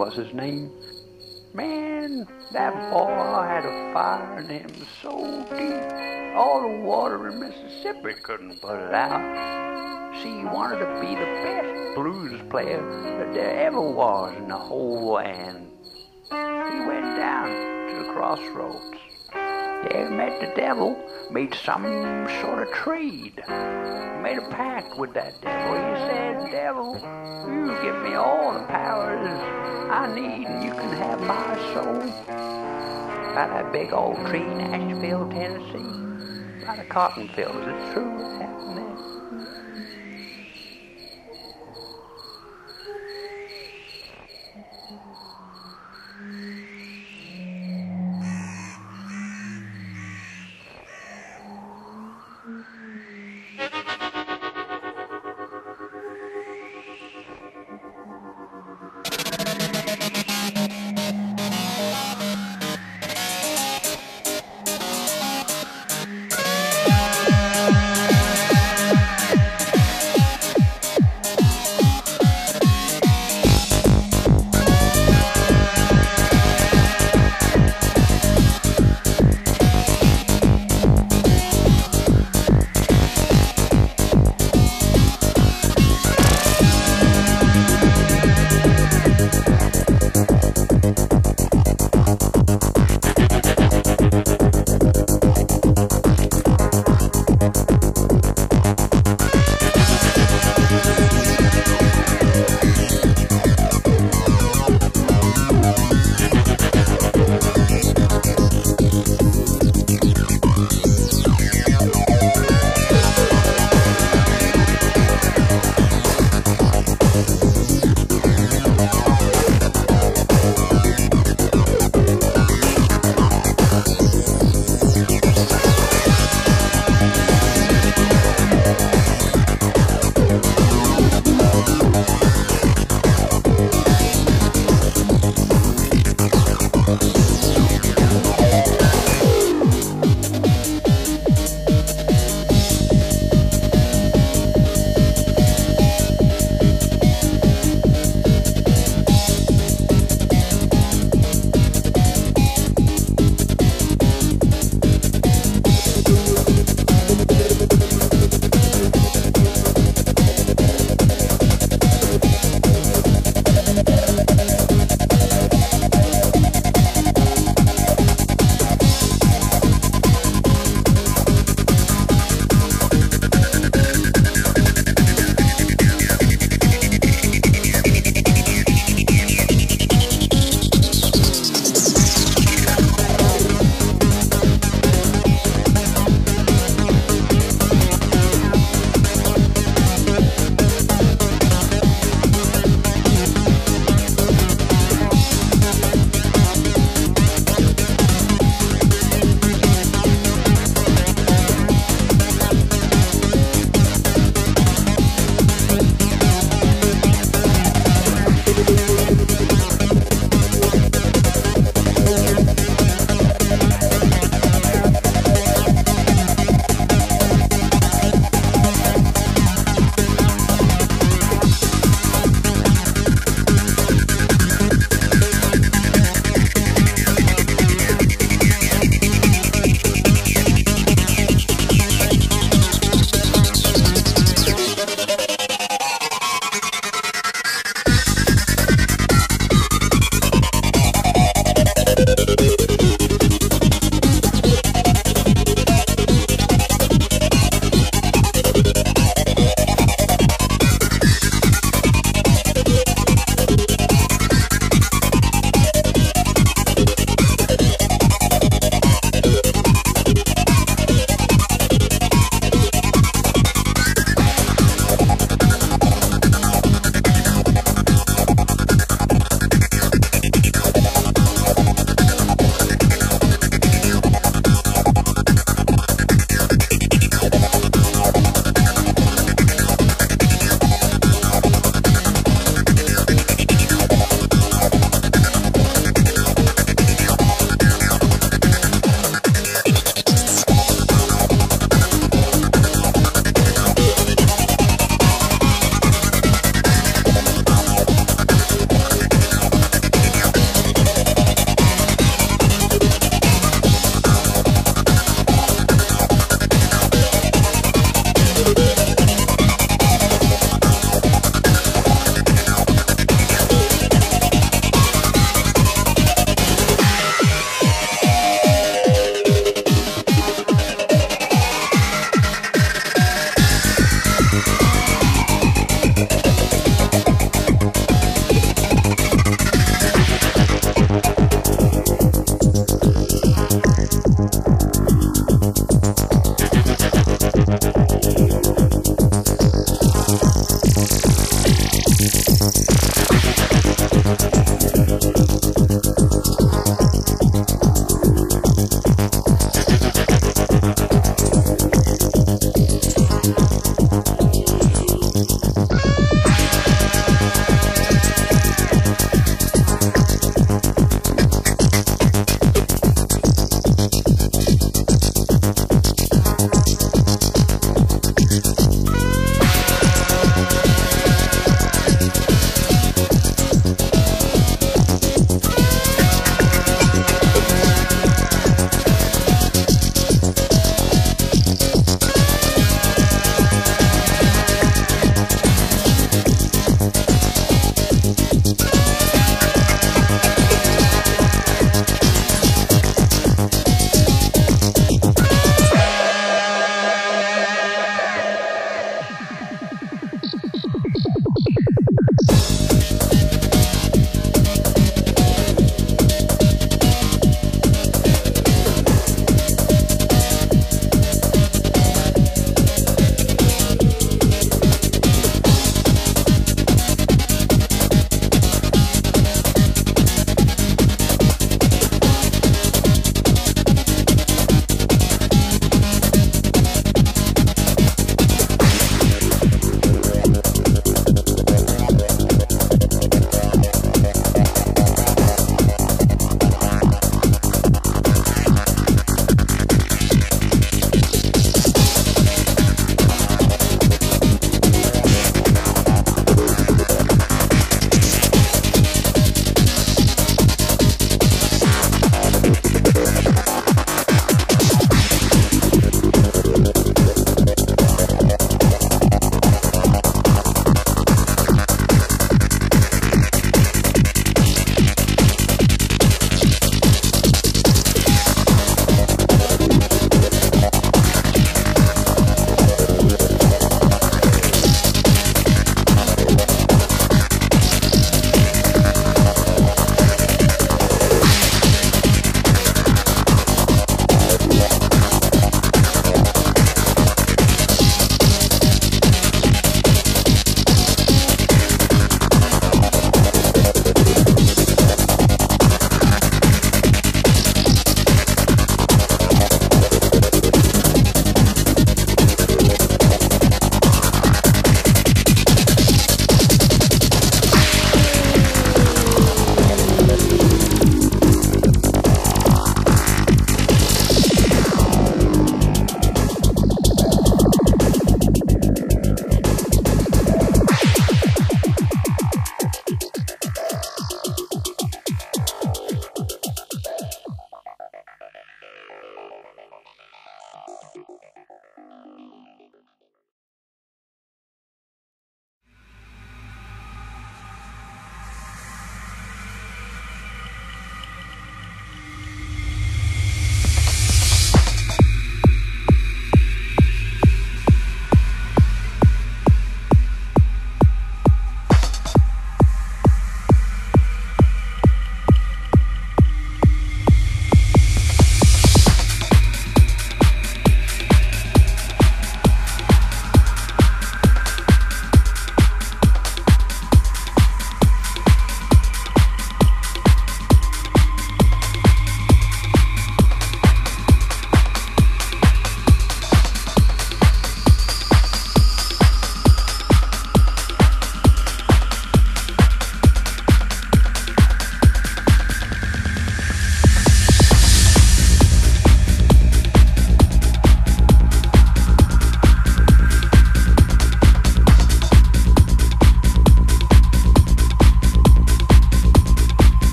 Was his name. Man, that boy had a fire in him so deep, all the water in Mississippi couldn't put it out. See, he wanted to be the best blues player that there ever was in the whole land. He went down to the crossroads. There met the devil, made some sort of trade. Made a pact with that devil. He said, Devil, you give me all the powers I need and you can have my soul. By that big old tree in Asheville, Tennessee. By the cotton fields.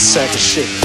This sack of shit?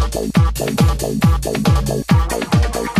Thank you.